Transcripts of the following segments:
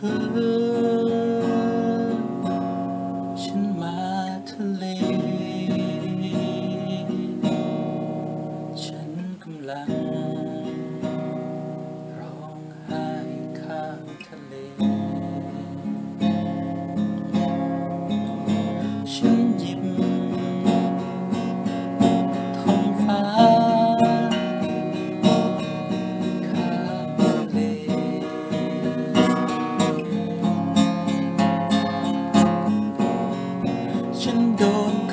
her.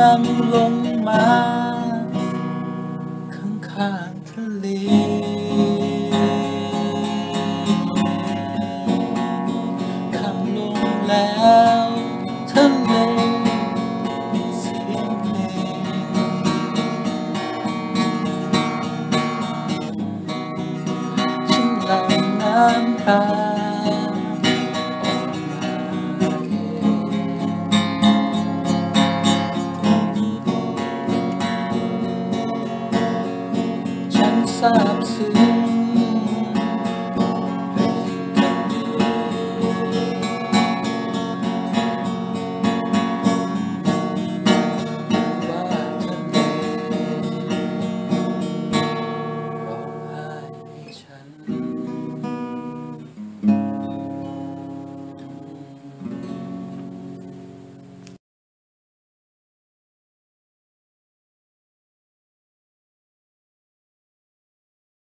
นั่ลงมาข้างข้างทะเลคำลงแล้วทะเลเสียงเพลงฉันหลั่งน้ำตา substitute